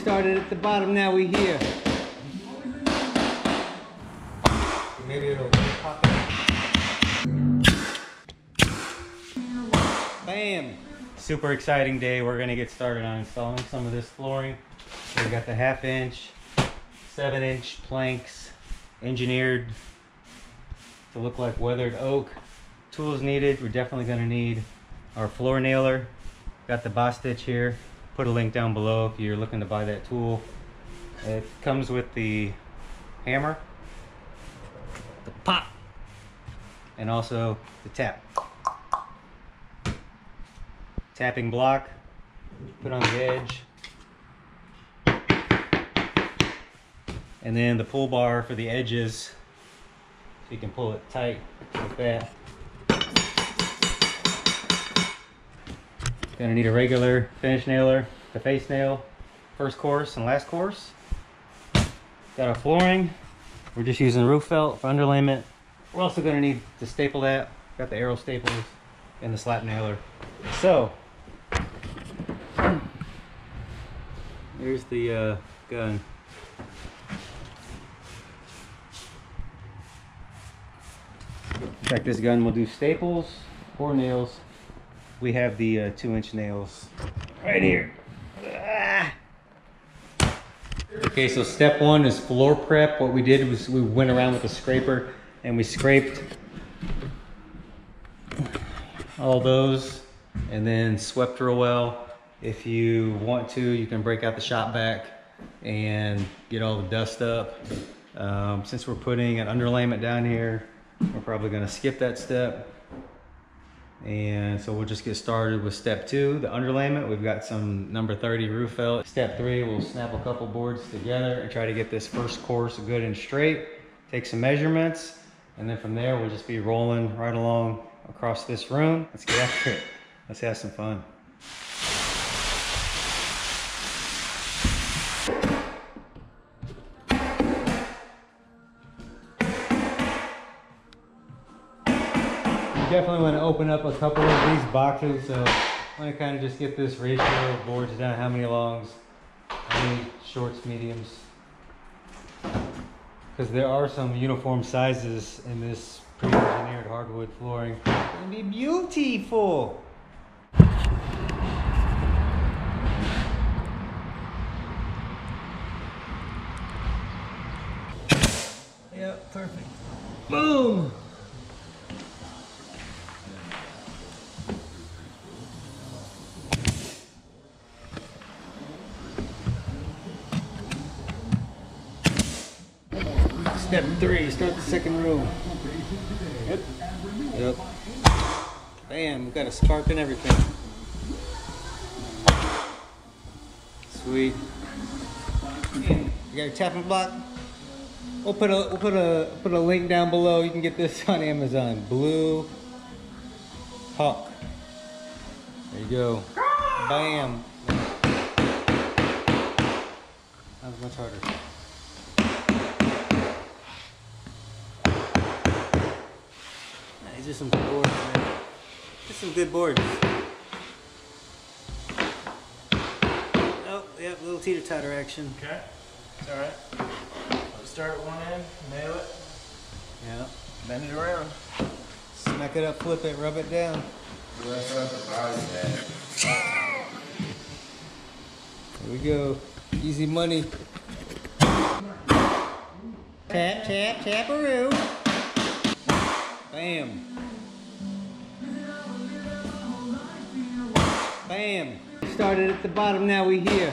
started at the bottom, now we're here. Maybe it'll pop Bam! Super exciting day. We're gonna get started on installing some of this flooring. We got the half inch, seven inch planks, engineered to look like weathered oak. Tools needed, we're definitely gonna need our floor nailer. Got the Bostitch here. Put a link down below if you're looking to buy that tool. It comes with the hammer, the pop, and also the tap. Tapping block, put on the edge. And then the pull bar for the edges, so you can pull it tight like that. Gonna need a regular finish nailer, the face nail, first course and last course. Got our flooring. We're just using roof felt for underlayment. We're also gonna need to staple that. Got the arrow staples and the slap nailer. So, here's the uh, gun. In fact, this gun will do staples or nails. We have the uh, two inch nails right here. Ah. Okay, so step one is floor prep. What we did was we went around with a scraper and we scraped all those and then swept real well. If you want to, you can break out the shop vac and get all the dust up. Um, since we're putting an underlayment down here, we're probably gonna skip that step. And so we'll just get started with step two, the underlayment. We've got some number 30 roof felt. Step three, we'll snap a couple boards together and try to get this first course good and straight. Take some measurements, and then from there, we'll just be rolling right along across this room. Let's get after it. Let's have some fun. Definitely want to open up a couple of these boxes. So I want to kind of just get this ratio of boards down, how many longs, how many shorts, mediums. Because there are some uniform sizes in this pre-engineered hardwood flooring. It's gonna be beautiful. Yep, perfect. Boom! Step three, start the second row. Yep. Yep. Bam, we got a spark and everything. Sweet. You got your tapping block? We'll put a we'll put a put a link down below. You can get this on Amazon. Blue Hawk. There you go. Bam. That was much harder. These are some good boards, man. Just some good boards. Oh, yep, little teeter-totter action. Okay, it's alright. Let's start at one end, nail it, Yeah. bend it around. Smack it up, flip it, rub it down. Here we go. Easy money. Tap, tap, taparoo. Bam. Bam. Started at the bottom, now we here.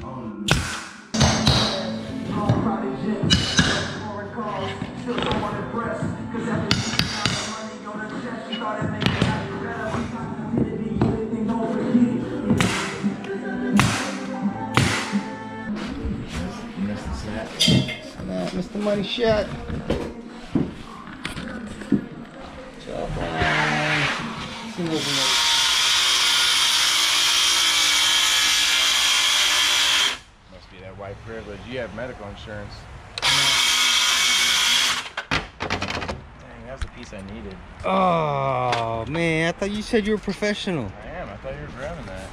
Money Shot. Single remote. Must be that white privilege. You have medical insurance. Dang, that's the piece I needed. Oh man, I thought you said you were professional. I am. I thought you were grabbing that.